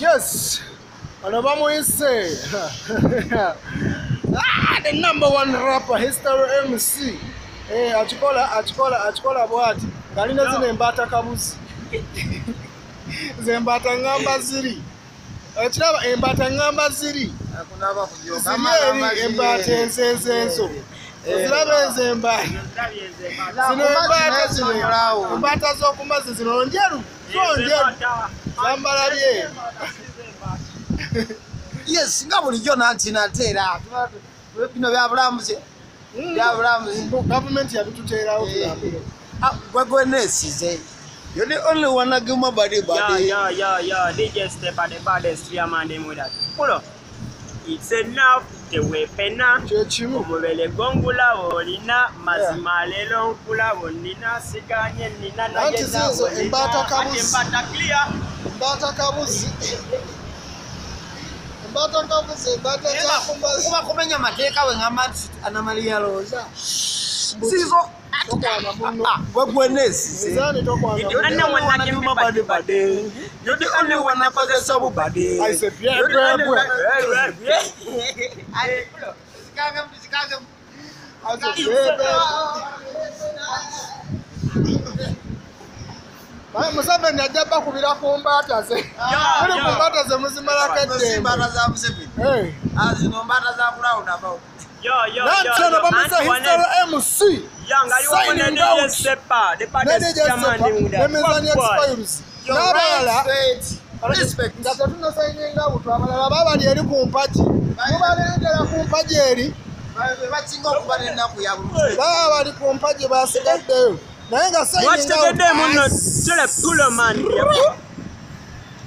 yes. Bano bamuyise Ah, the number one rapper history mc Eh, akikola akikola akikola bwati. Ng'alina zino embaata kabuzi. Zembaata ŋŋamba ziri. Ekiraba embaata ŋŋamba ziri. Ziri eri embaata ensensenso zirabenzemba zino. embata zino. Embata z'okumazzi zino njeru zo njeru zambalabye yes nga bulijjo nantina ate era bino byabulamuzi hmm. byabulamuzi gavumenti yabituteerawo gwegwenesize eh. ah, You're the only one that give my body body. Yeah, yeah, yeah, yeah. They just step at the bar, they stream and they with that. Hold on. It's enough. tewepena omubele gwongula woolina mazima leero nkula bonnina siganye nina kuba kumenya mateeka we ngamba nti anamaliya looza sizo Sisikagam, sisikagam. As a baby. museveni ajja bakubira ku mbaata ze muli ku mbaata Yo, yo. eddembenatyono bamuza hisara mc signing out. Ne dj sepa nemizanyo expires n'abalala nga tetunasayininga butu abalala baba bali eri ku mpagi. Mubaleetera ku mpagi eri. Bakinga okuba n'ennaku ya bulu baba bali ku mpagi basigaddeyo. Naye nga Watch